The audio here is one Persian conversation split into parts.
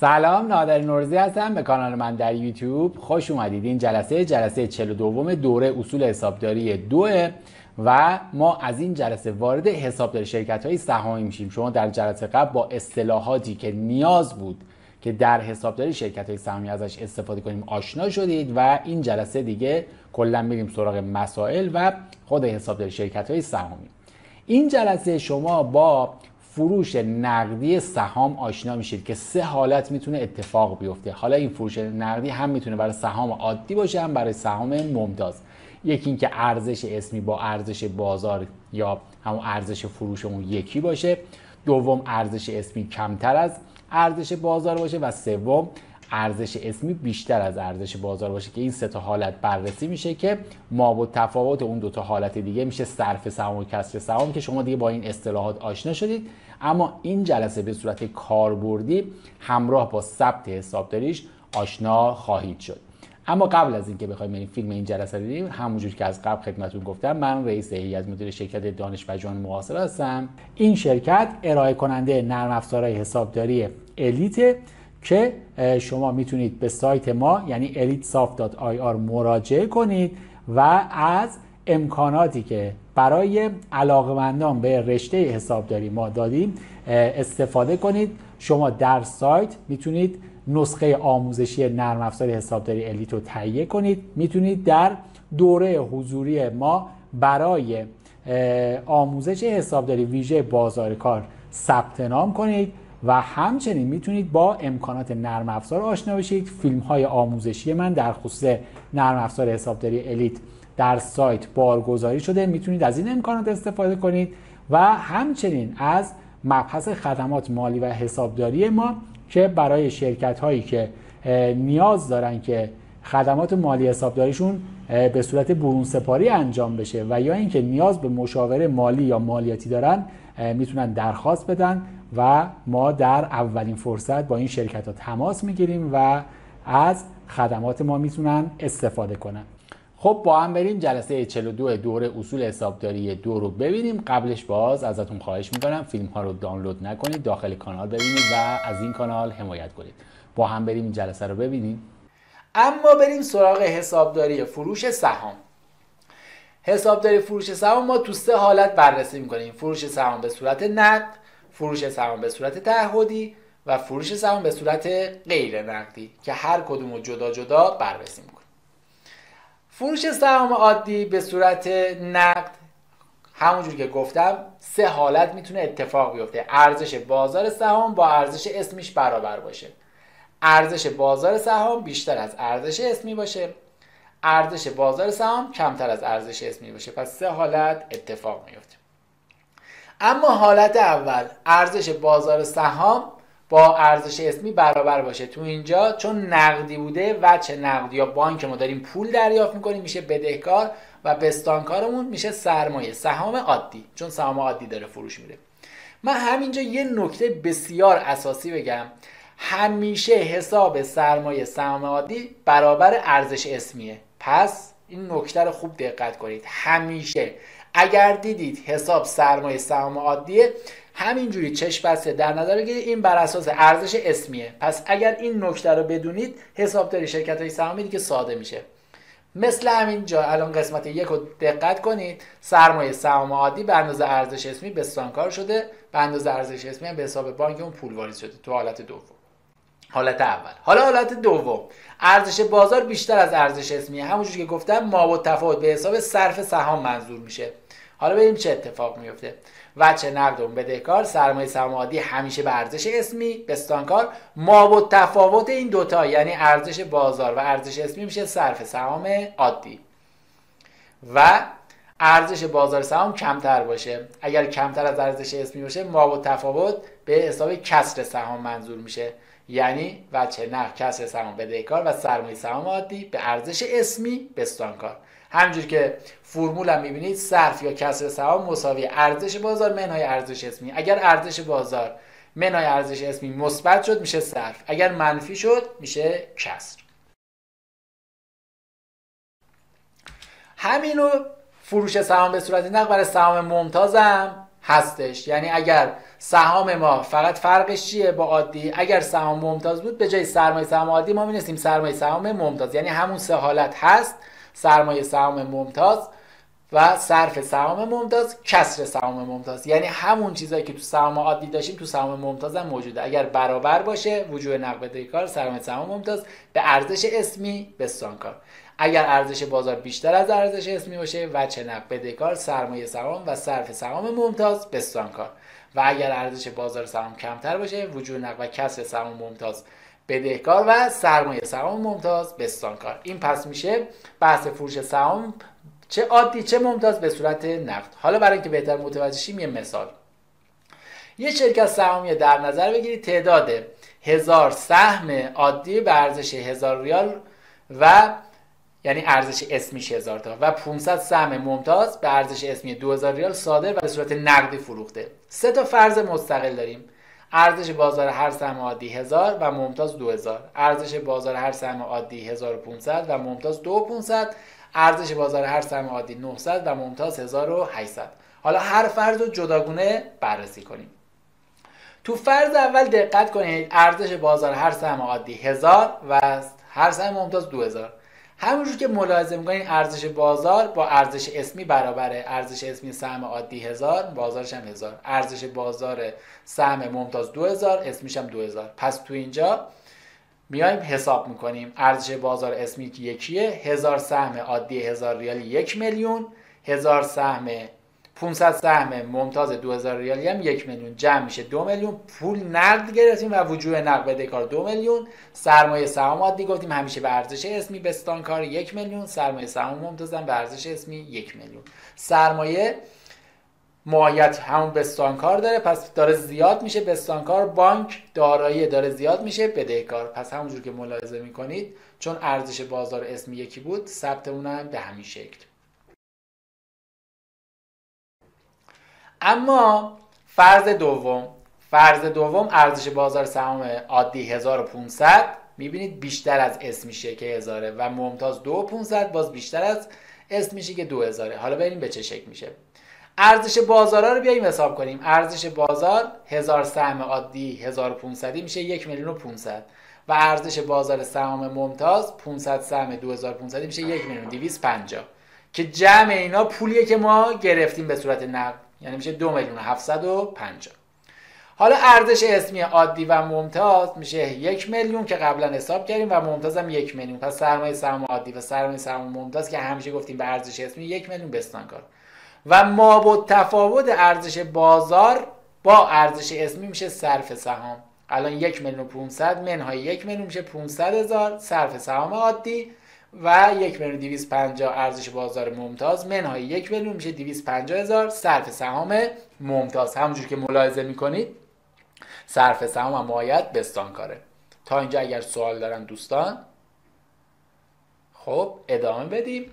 سلام نادر نورزی هستم به کانال من در یوتیوب. خوش اومدید. این جلسه جلسه 42 دوره اصول حسابداری دوه و ما از این جلسه وارد حسابداری شرکت های سهامی میشیم. شما در جلسه قبل با اصطلاحاتی که نیاز بود که در حسابداری شرکت های سهامی ازش استفاده کنیم آشنا شدید و این جلسه دیگه کلا میریم سراغ مسائل و خود حسابداری شرکت های سهامی. این جلسه شما با فروش نقدی سهام آشنا میشید که سه حالت می‌تونه اتفاق بیفته. حالا این فروش نقدی هم می‌تونه برای سهام عادی باشه هم برای سهام ممتاز. یکی اینکه ارزش اسمی با ارزش بازار یا همون ارزش فروشمون یکی باشه. دوم ارزش اسمی کمتر از ارزش بازار باشه. و سوم ارزش اسمی بیشتر از ارزش بازار باشه که این سه تا حالت بررسی میشه که ما و تفاوت اون دو تا حالت دیگه میشه صرف سهام و کسر سهام که شما دیگه با این اصطلاحات آشنا شدید. اما این جلسه به صورت کاربردی همراه با ثبت حسابداریش آشنا خواهید شد. اما قبل از اینکه بخوایم این فیلم این جلسه رو دیدیم همونجور که از قبل خدمتتون گفتم من رئیس هیئت مدیر شرکت دانش پژوهان معاصر هستم. این شرکت ارائه کننده نرم افزارهای حسابداری الیت که شما می‌تونید به سایت ما یعنی elitesoft.ir مراجعه کنید و از امکاناتی که برای علاقمندان به رشته حسابداری ما دادیم استفاده کنید. شما در سایت می‌تونید نسخه آموزشی نرم افزار حسابداری الیت رو تهیه کنید. می‌تونید در دوره حضوری ما برای آموزش حسابداری ویژه بازار کار ثبت نام کنید. و همچنین می‌تونید با امکانات نرم افزار آشنا بشید. فیلم های آموزشی من در خصوص نرم افزار حسابداری الیت در سایت بارگذاری شده. می‌تونید از این امکانات استفاده کنید و همچنین از مبحث خدمات مالی و حسابداری ما که برای شرکت هایی که نیاز دارن که خدمات مالی حسابداریشون به صورت برون سپاری انجام بشه و یا اینکه نیاز به مشاوره مالی یا مالیاتی دارن می‌تونن درخواست بدن و ما در اولین فرصت با این شرکت ها تماس می‌گیریم و از خدمات ما می‌تونن استفاده کنن. خب با هم بریم جلسه 42 دوره اصول حسابداری دو رو ببینیم. قبلش باز ازتون خواهش می‌کنم فیلم ها رو دانلود نکنید داخل کانال ببینید و از این کانال حمایت کنید. با هم بریم جلسه رو ببینیم. اما بریم سراغ حسابداری فروش سهام. حسابداری فروش سهام ما تو سه حالت بررسی می‌کنیم. فروش سهام به صورت نقد فروش سهام به صورت تعهدی و فروش سهام به صورت غیر نقدی که هر کدوم رو جدا جدا بررسی می‌کنیم. فروش سهام عادی به صورت نقد همونجور که گفتم سه حالت می‌تونه اتفاق بیفته. ارزش بازار سهام با ارزش اسمیش برابر باشه. ارزش بازار سهام بیشتر از ارزش اسمی باشه. ارزش بازار سهام کمتر از ارزش اسمی باشه. پس سه حالت اتفاق میفته. اما حالت اول ارزش بازار سهام با ارزش اسمی برابر باشه. تو اینجا چون نقدی بوده وچه نقدی؟ یا بانک ما داریم پول دریافت می‌کنیم میشه بدهکار و بستانکارمون میشه سرمایه سهام عادی. چون سهام عادی داره فروش میره من همینجا یه نکته بسیار اساسی بگم. همیشه حساب سرمایه سهام عادی برابر ارزش اسمیه. پس این نکته رو خوب دقت کنید. همیشه. اگر دیدید حساب سرمایه سهام عادیه همینجوری چشم بسته در نظر بگیرید این بر اساس ارزش اسمیه. پس اگر این نکته رو بدونید حسابداری شرکت های سهامی دیگه ساده میشه. مثل همینجا الان قسمت یک رو دقت کنید. سرمایه سهام عادی به اندازه ارزش اسمی بستانکار شده. به اندازه ارزش اسمی هم به حساب بانک اون پول واریز شده تو حالت دوم. حالت اول. حالا حالت دوم. ارزش بازار بیشتر از ارزش اسمیه. همونجوری که گفتم ما و تفاوت به حساب صرف سهام منظور میشه. حالا ببینیم چه اتفاق میفته. وچه نقد اون بدهکار. سرمایه سرمادی همیشه به ارزش اسمی بستانکار. ما و تفاوت این دوتا یعنی ارزش بازار و ارزش اسمی میشه صرف سهام عادی. و ارزش بازار سهام کمتر باشه. اگر کمتر از ارزش اسمی باشه ما و تفاوت به حساب کسر سهام منظور میشه. یعنی وچه نقد کسر سهام بدهکار و سرمایه سهام عادی به ارزش اسمی بستانکار همجور که فرمول هم می‌بینید صرف یا کسر سهام مساوی ارزش بازار منهای ارزش اسمی. اگر ارزش بازار منهای ارزش اسمی مثبت شد میشه صرف. اگر منفی شد میشه کسر. همینو فروش سهام به صورت نقد برای سهام ممتاز هم هستش. یعنی اگر سهام ما فقط فرقش چیه با عادی؟ اگر سهام ممتاز بود به جای سرمایه سهام عادی ما می‌نویسیم سرمایه سهام ممتاز. یعنی همون سه حالت هست. سرمایه سهام ممتاز و صرف سهام ممتاز کسر سهام ممتاز. یعنی همون چیزایی که تو سهام عادی داشتیم تو سهام ممتاز هم موجوده. اگر برابر باشه وجوه نقد کار سرمایه سهام ممتاز به ارزش اسمی بستانکار اگر ارزش بازار بیشتر از ارزش اسمی باشه وچه نقد بدهکار سرمایه سهام و صرف سهام ممتاز بستانکار و اگر ارزش بازار سهام کمتر باشه وجود نقد و کسر سهام ممتاز بدهکار و سرمایه سهام ممتاز بستانکار. این پس میشه بحث فروش سهام چه عادی چه ممتاز به صورت نقد. حالا برای اینکه بهتر متوجه شیم یه مثال. یه شرکت سهامی در نظر بگیرید تعداد هزار سهم عادی به ارزش هزار ریال و یعنی ارزش اسمیش هزار تا. و 500 سهم ممتاز به ارزش اسمی 2000 ریال صادر و به صورت نقدی فروخته. سه تا فرض مستقل داریم. ارزش بازار هر سهم عادی 1000 و ممتاز 2000 ارزش بازار هر سهم عادی 1500 و ممتاز 2500 ارزش بازار هر سهم عادی 900 و ممتاز 1800 حالا هر فرض رو جداگونه بررسی کنیم. تو فرض اول دقت کنید ارزش بازار هر سهم عادی 1000 و هر سهم ممتاز 2000 همونجور که ملاحظه می‌کنین ارزش بازار با ارزش اسمی برابره. ارزش اسمی سهم عادی هزار بازارش هم هزار. ارزش بازار سهم ممتاز دو هزار اسمیش هم دو هزار پس تو اینجا میایم حساب می‌کنیم. ارزش بازار اسمی یکیه. هزار سهم عادی هزار ریالی یک میلیون. هزار سهم 500 سهم ممتاز 2000 ریالی هم یک میلیون. جمع میشه دو میلیون. پول نقد گرفتیم و وجوه نقد کار دو میلیون. سرمایه سهام عادی گفتیم. همیشه به ارزش اسمی بستانکار یک میلیون. سرمایه سهام ممتاز هم به ارزش اسمی یک میلیون. سرمایه ماهیت همون بستانکار داره. پس داره زیاد میشه. بستانکار بانک دارایی داره. زیاد میشه. بدهکار پس همونجور که ملاحظه می‌کنید چون ارزش بازار اسمی یکی بود ثبت اونم به همین شکل. اما فرض دوم فرض دوم ارزش بازار سهام عادی 1500 می‌بینید بیشتر از اسم میشه که هزاره و ممتاز 2500 باز بیشتر از اسم میشه که 2000 حالا ببینیم به چه شکل میشه. ارزش بازارا رو بیایم حساب کنیم. ارزش بازار 1000 سهم عادی 1500 میشه 1 میلیون و 500 و ارزش بازار سهام ممتاز 500 سهم 2500 میشه 1 میلیون 250 که جمع اینا پولیه که ما گرفتیم به صورت نقد. یعنی میشه دو میلیون و پنجاه حالا ارزش اسمی عادی و ممتاز میشه یک میلیون که قبلا حساب کردیم و ممتاز هم یک میلیون. پس سرمایه سهم عادی و سرمایه سهم ممتاز که همیشه گفتیم به ارزش اسمی یک میلیون بستانکار. و ما با تفاوت ارزش بازار با ارزش اسمی میشه صرف سهام. الان یک میلیون و 500 منهای یک میلیون میشه 500 هزار صرف سهام عادی. و یک میلیون 250 ارزش بازار ممتاز. منهای یک میلیون میشه 250 هزار. صرف سهام ممتاز. همونجور که ملاحظه می‌کنید صرف سهام هم مایت بستانکاره. تا اینجا اگر سوال دارن دوستان خب ادامه بدیم.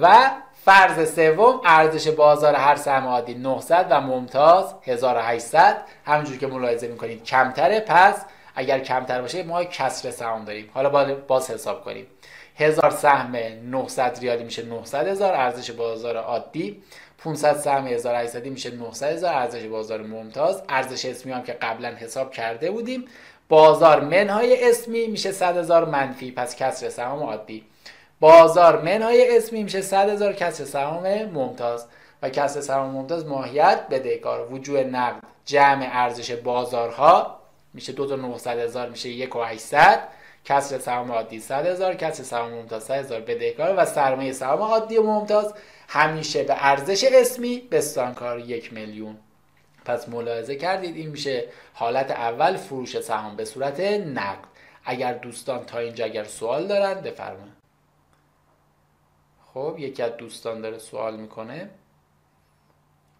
و فرض سوم ارزش بازار هر سهم عادی 900 و ممتاز 1800 همونجور که ملاحظه می‌کنید کمتره. پس اگر کمتر باشه ما کسر سهام داریم. حالا باز حساب کنیم. هزار سهم 900 ریالی میشه 900 هزار ارزش بازار عادی 500 سهم 1800 میشه 900 هزار ارزش بازار ممتاز. ارزش اسمی هم که قبلا حساب کرده بودیم. بازار منهای اسمی میشه 100 هزار منفی پس کسر سهام عادی. بازار منهای اسمی میشه 100 هزار کسر سهام ممتاز. و کسر سهام ممتاز ماهیت بدهکار وجوه نقد جمع ارزش بازارها میشه 2 تا 900 هزار میشه 1 و 800 کسر سهام عادی 100 هزار کسر سهام ممتاز 100 هزار بدهکار و سرمایه سهام عادی و ممتاز. همیشه به ارزش اسمی بستانکار یک میلیون. پس ملاحظه کردید این میشه حالت اول فروش سهام به صورت نقد. اگر دوستان تا اینجا اگر سوال دارن بفرمایید. خب یکی از دوستان داره سوال می‌کنه.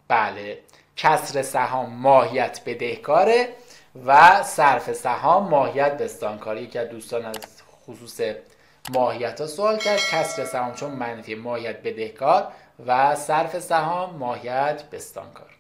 بله کسر سهام ماهیت بدهکاره و صرف سهام ماهیت بستانکاری که دوستان از خصوص ماهیت ها سوال کرد کسر سهام چون منفی ماهیت بدهکار و صرف سهام ماهیت بستانکار.